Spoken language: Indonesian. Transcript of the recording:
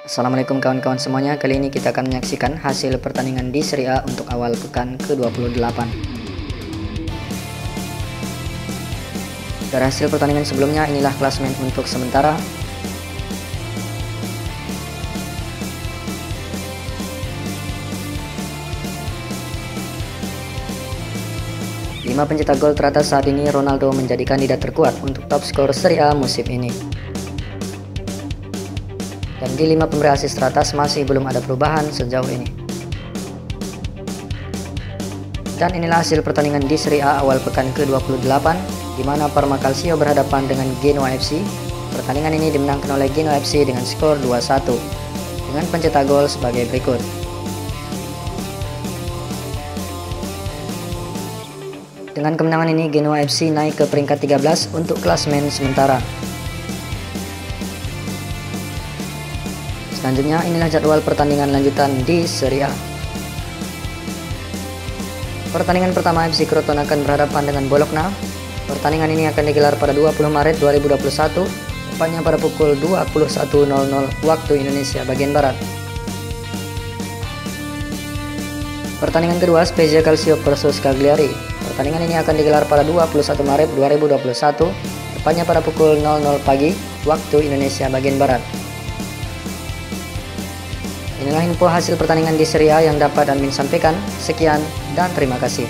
Assalamualaikum kawan-kawan semuanya. Kali ini kita akan menyaksikan hasil pertandingan di Serie A untuk awal pekan ke-28 Dari hasil pertandingan sebelumnya inilah klasmen untuk sementara. Lima pencetak gol teratas saat ini Ronaldo menjadi kandidat terkuat untuk top skor Serie A musim ini dan di lima pemberi asis teratas masih belum ada perubahan sejauh ini. Dan inilah hasil pertandingan di Serie A awal pekan ke-28 di mana Parma Calcio berhadapan dengan Genoa FC. Pertandingan ini dimenangkan oleh Genoa FC dengan skor 2-1 dengan pencetak gol sebagai berikut. Dengan kemenangan ini Genoa FC naik ke peringkat 13 untuk klasmen sementara. Selanjutnya inilah jadwal pertandingan lanjutan di Serie A. Pertandingan pertama FC Croton akan berhadapan dengan Bologna. Pertandingan ini akan digelar pada 20 Maret 2021, tepatnya pada pukul 21.00 waktu Indonesia bagian Barat. Pertandingan kedua Spezia Calcio versus Cagliari. Pertandingan ini akan digelar pada 21 Maret 2021, tepatnya pada pukul 00 pagi waktu Indonesia bagian Barat. Inilah info hasil pertandingan di Serie A yang dapat admin sampaikan. Sekian dan terima kasih.